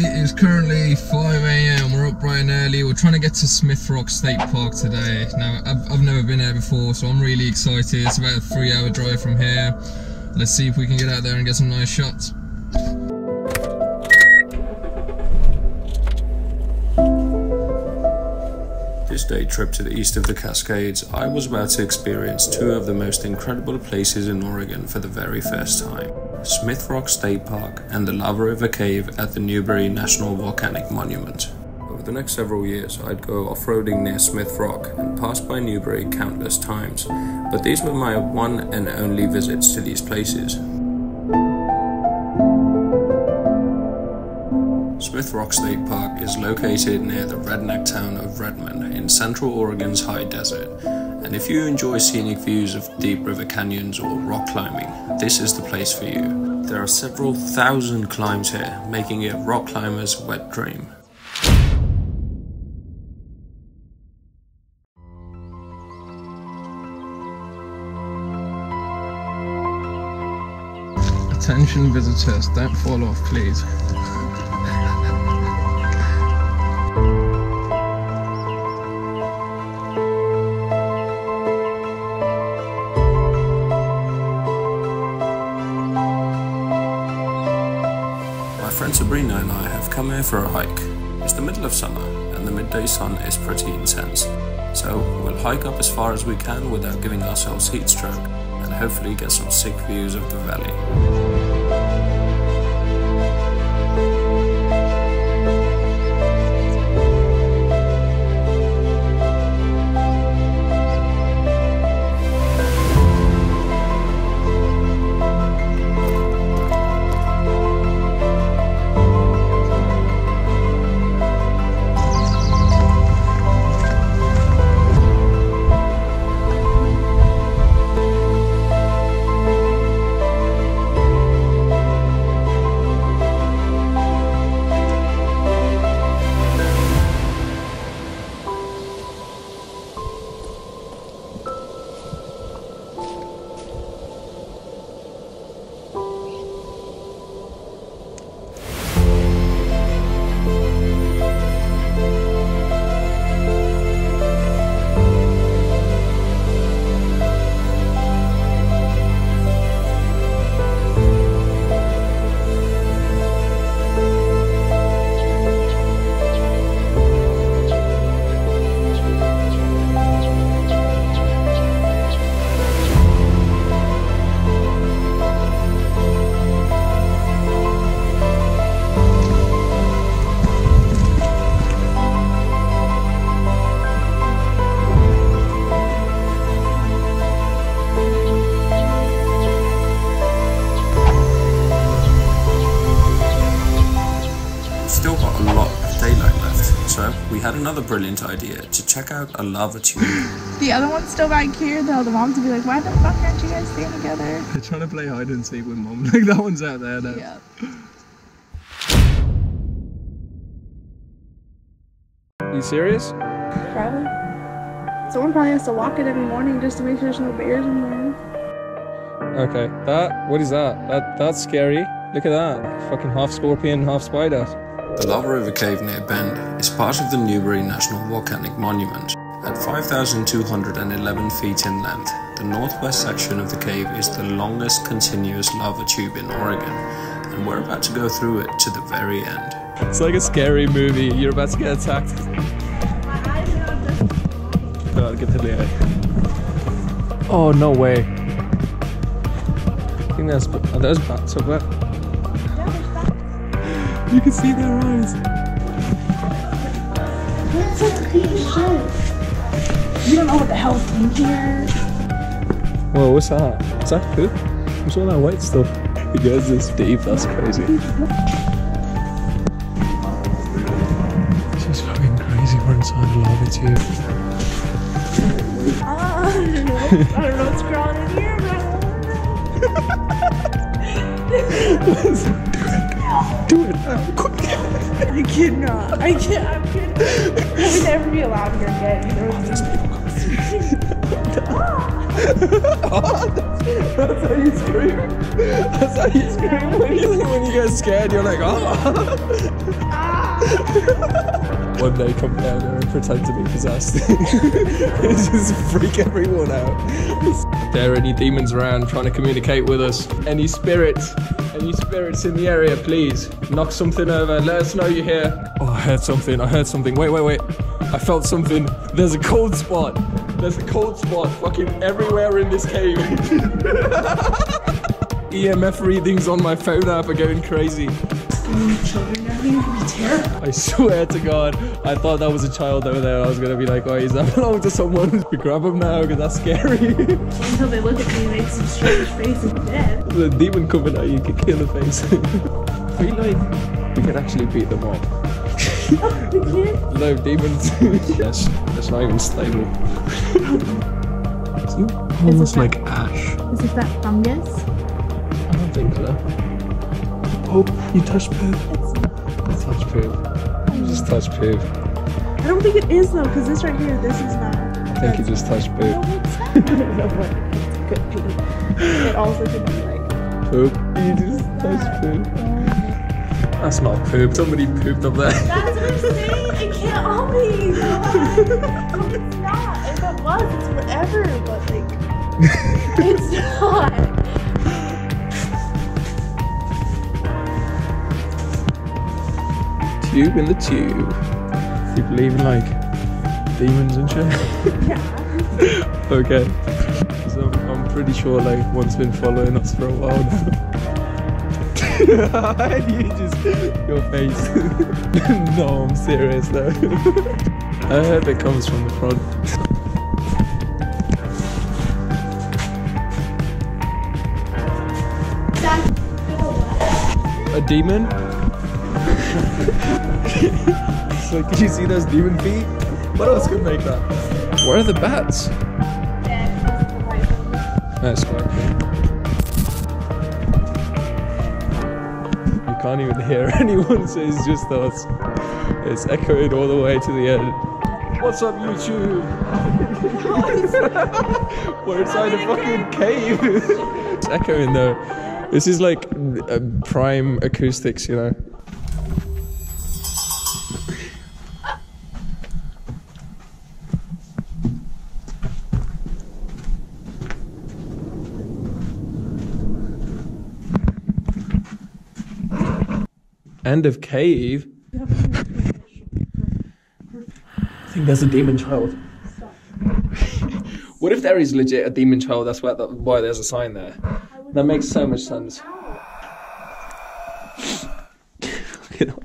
It is currently 5 a.m. We're up bright and early. We're trying to get to Smith Rock State Park today. Now, I've, I've never been there before, so I'm really excited. It's about a three hour drive from here. Let's see if we can get out there and get some nice shots. This day trip to the east of the Cascades, I was about to experience two of the most incredible places in Oregon for the very first time. Smith Rock State Park and the Lava River Cave at the Newberry National Volcanic Monument. Over the next several years, I'd go off-roading near Smith Rock and pass by Newberry countless times, but these were my one and only visits to these places. Smith Rock State Park is located near the redneck town of Redmond in central Oregon's high desert. And if you enjoy scenic views of deep river canyons or rock climbing, this is the place for you. There are several thousand climbs here, making it rock climbers' wet dream. Attention visitors, don't fall off, please. Come here for a hike. It's the middle of summer and the midday sun is pretty intense. So we'll hike up as far as we can without giving ourselves heat stroke and hopefully get some sick views of the valley. A lot of daylight left, so we had another brilliant idea to check out a lava tube. The other one's still back here though. The moms would be like, why the fuck aren't you guys staying together? They're trying to play hide and seek with mom. Like that one's out there now. Yeah. You serious? Probably. Someone probably has to walk it every morning just to make sure there's no bears in there. Okay, that, what is that? That That's scary. Look at that. Fucking half scorpion, half spider. The Lava River Cave near Bend is part of the Newberry National Volcanic Monument. At 5,211 feet in length, the northwest section of the cave is the longest continuous lava tube in Oregon, and we're about to go through it to the very end. It's like a scary movie. You're about to get attacked. Oh, no way. I think that's, are those bats up there? You can see their eyes. That's a clean shit. You don't know what the hell's in here. Whoa, what's that? Is that poop? What's all that white stuff? It goes this deep, that's crazy. This is fucking crazy, we're inside a lava tube. I don't know. I don't know what's crawling in here, but Do it quick! I cannot. I can't. I'm kidding. I would never be allowed here again. There was this Oh, that's how you scream. That's how you scream when you, when you get scared. You're like, ah. One day come down there and pretend to be possessed. It just freak everyone out. there are any demons around trying to communicate with us? Any spirits? Any spirits in the area, please? Knock something over. Let us know you're here. Oh, I heard something. I heard something. Wait, wait, wait. I felt something. There's a cold spot. There's a cold spot fucking everywhere in this cave. EMF readings on my phone app are going crazy. I swear to God, I thought that was a child over there. I was gonna be like, oh, does that belong to someone? We grab him now because that's scary. Until they look at me and make some strange face and dead. the demon coming at you, kick you in the face. I feel like we could actually beat them all. We can't. No, demons. yes, it's not even stable. It's almost that- like ash. Is it that fungus? I don't think so. Oh, you touched poop. You touched poop. You just touched poop. I don't think it is though, because this right here, this is not. I think you just touched poop. No, it's not. I don't know it could be. It also could be like. Poop. You just touched poop. That's not poop. Somebody pooped up there. That's what I'm saying. It can't all be. No, it's not. If it was, it's whatever. But like, it's not. In the tube. Do You believe in like demons and shit? Yeah. okay. So I'm, I'm pretty sure like one's been following us for a while now. you just your face. no, I'm serious though. I heard it comes from the front. A demon? So can you see those demon feet? What else could make that? Where are the bats? That's quite. You can't even hear anyone, so it's just us. It's echoing all the way to the end. What's up, YouTube? We're inside a fucking cave. it's echoing though. This is like uh, prime acoustics, you know. End of cave. I think there's a demon child. what if there is legit a demon child? That's why, that, why there's a sign there. That makes so much sense. Look it up.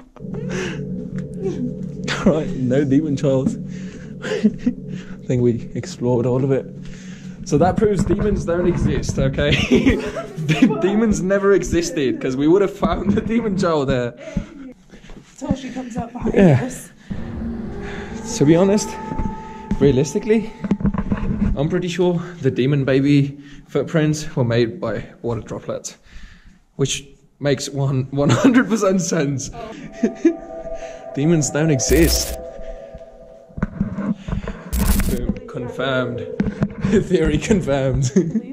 Alright, no demon child. I think we explored all of it. So that proves demons don't exist, okay? De- demons never existed because we would have found the demon child there. Until she comes up behind Yeah. us. To be honest, realistically, I'm pretty sure the demon baby footprints were made by water droplets, which makes one 100% sense. Oh. Demons don't exist. Confirmed. Theory confirmed.